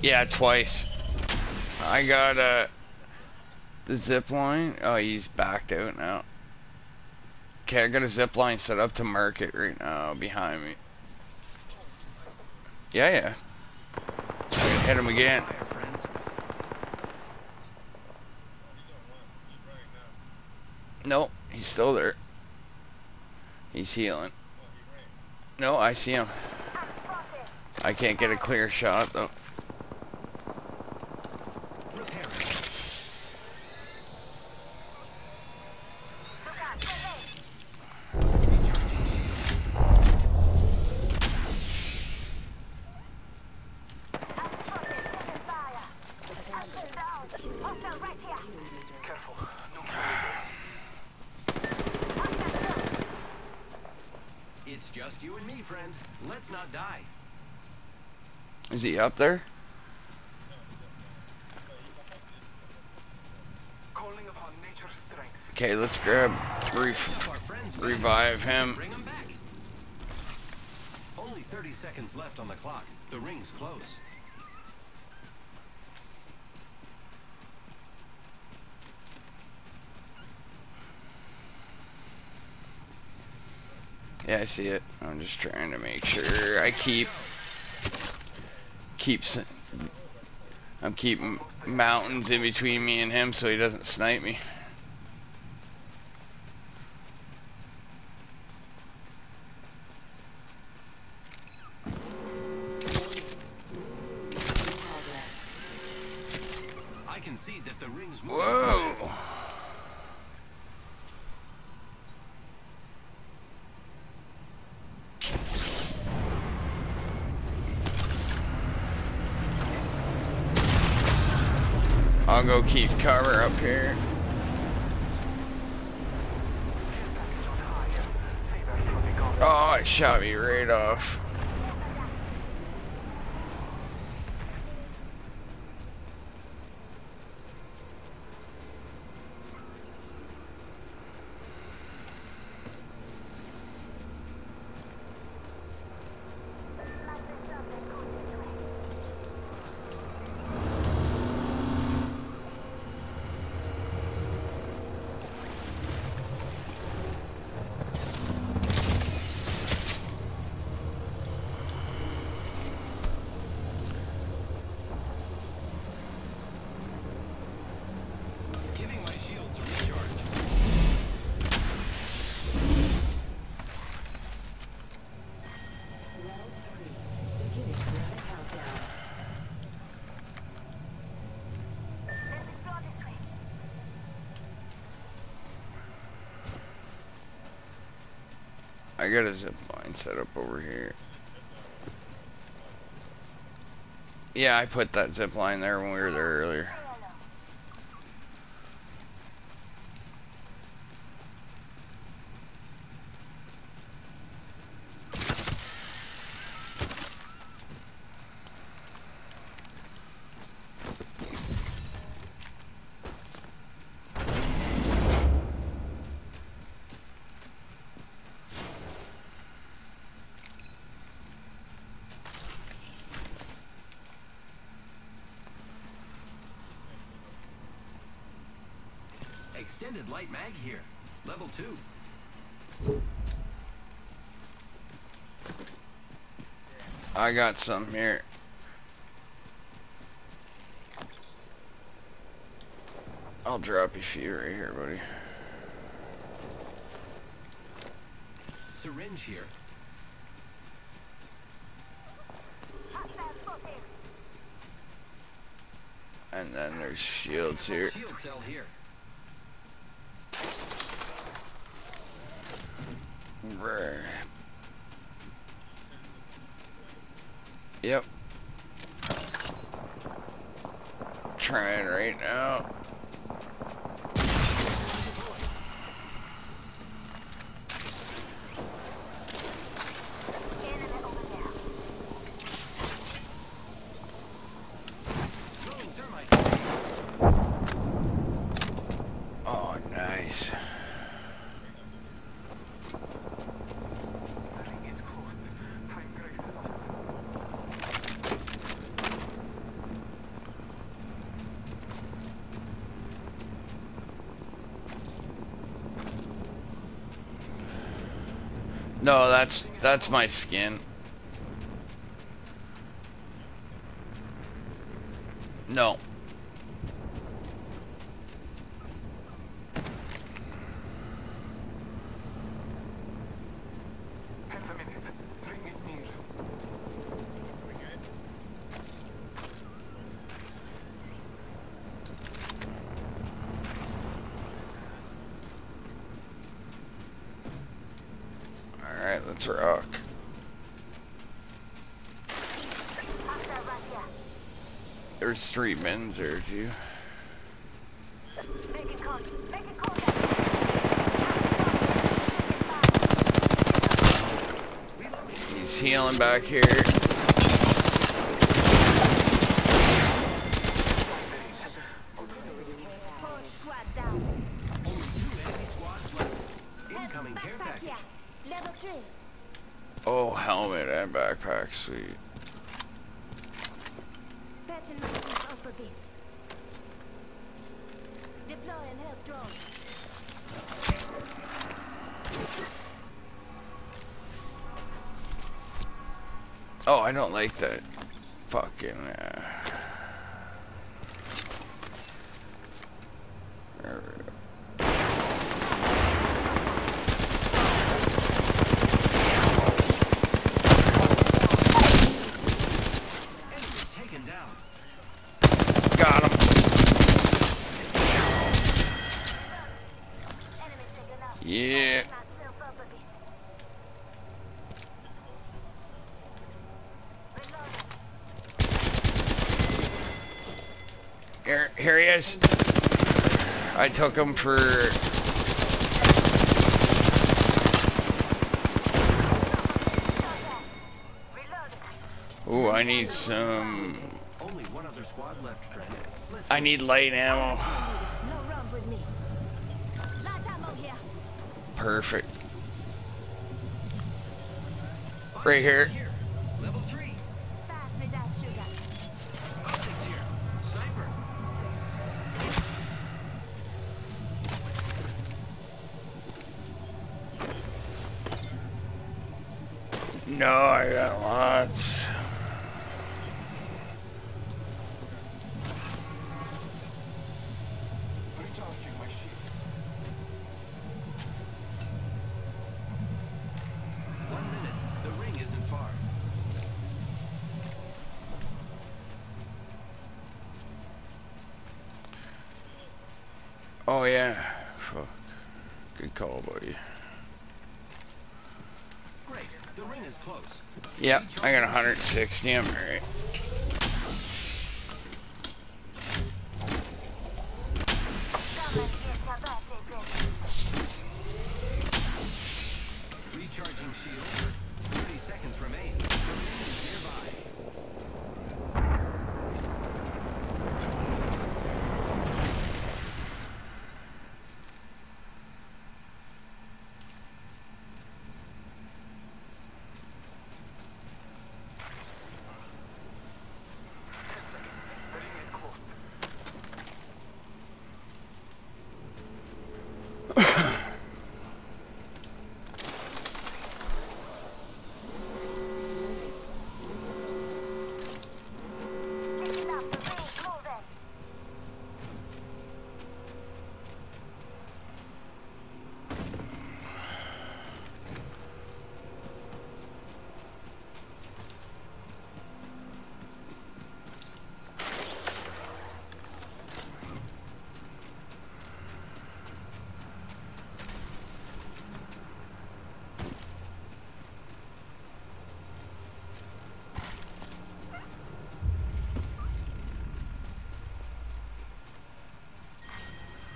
Yeah, twice. I got uh, the zip line. Oh, he's backed out now. Okay, I got a zip line set up to market right now behind me. Yeah, yeah. Hit him again. Nope, he's still there. He's healing. No, I see him. I can't get a clear shot though. Repairing. It's just you and me, friend. Let's not die. Is he up there? Calling upon nature's strength. Okay, let's grab, re Help our friends, revive him. Back. Only 30 seconds left on the clock. The ring's close. Yeah, I see it. I'm just trying to make sure I keep keeps I'm keeping mountains in between me and him so he doesn't snipe me. I can see that the ring's moving. Whoa! I'll go keep cover up here. Oh, it shot me right off. Giving my shields a recharge. I got a zip line set up over here. Yeah, I put that zip line there when we were there earlier. Extended light mag here. Level 2. I got some here. I'll drop you a few right here, buddy. Syringe here. And then there's shields here. Shield cell here. Yep. Trying right now. Throwing thermite. Oh, nice. The ring is close. Time graces us. No, that's that's my skin. No. Half a minute. Ring is near. Let's rock. There's three men's there making contact. He's healing back here. Level three. Oh, helmet and backpack, sweet. Patching myself up a bit. Deploying health drone. Oh, I don't like that fucking. Uh... There we go. Enemy taken down. Got him. Enemy taken out. Yeah. Patching myself up a bit. Reloading. Here, here he is. I took him for. Reloading. Ooh, I need some. Only one other squad left, friend. I need light ammo. No run with me. Large ammo here. Perfect. Right here. No, I got lots. Oh yeah. Fuck. Good call, buddy. Yep, I got 160. I'm alright. Come and get your birthday present. Recharging shield. 30 seconds remain. The ring is nearby. The ring is close. Listen up, the ring's moving.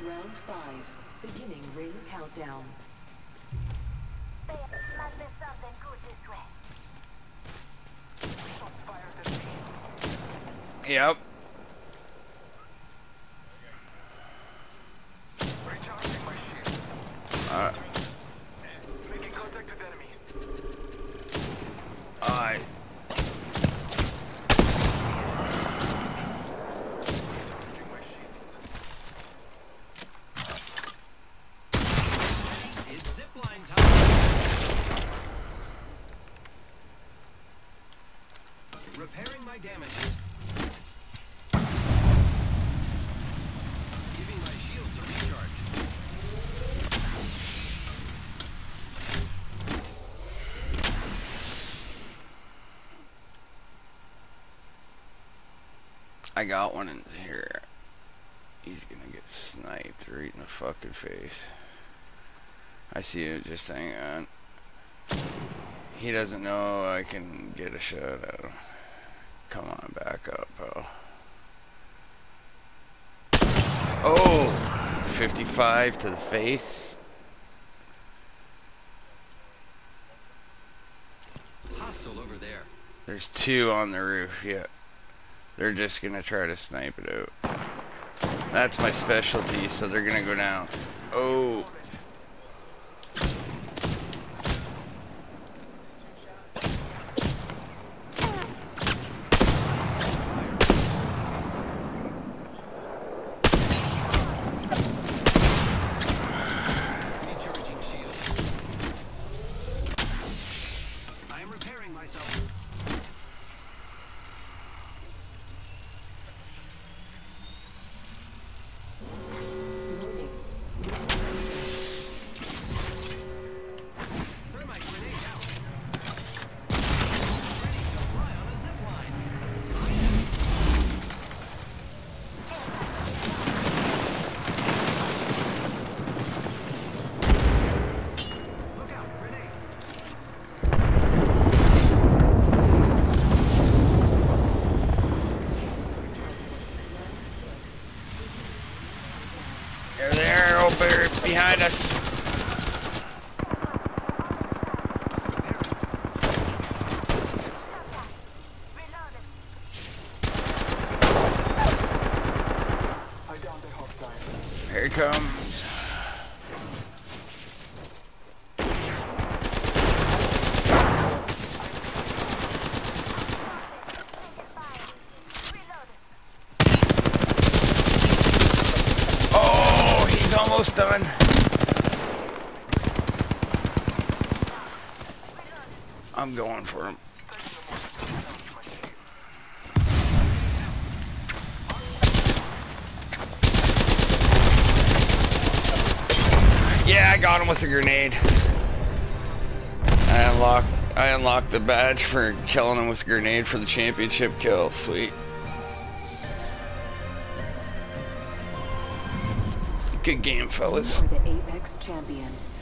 Round five, beginning ring countdown. There must be something good this way. Shots fired at me. Yep. Recharging my shields. Uh, Making contact with enemy. I. Recharging my shields. It's zipline time. I got one in here. He's gonna get sniped right in the fucking face. I see him just hang on. He doesn't know I can get a shot at him. Come on, back up, pal. Oh! 55 to the face. Hostile over there. There's two on the roof, yeah. They're just gonna try to snipe it out. That's my specialty, so they're gonna go down. Oh! Behind us. Contact. Reloaded. I downed the hostile. Here he comes. I'm going for him. Yeah, I got him with a grenade. I unlocked I unlocked the badge for killing him with a grenade for the championship kill. Sweet. Good game, fellas. You are the Apex champions.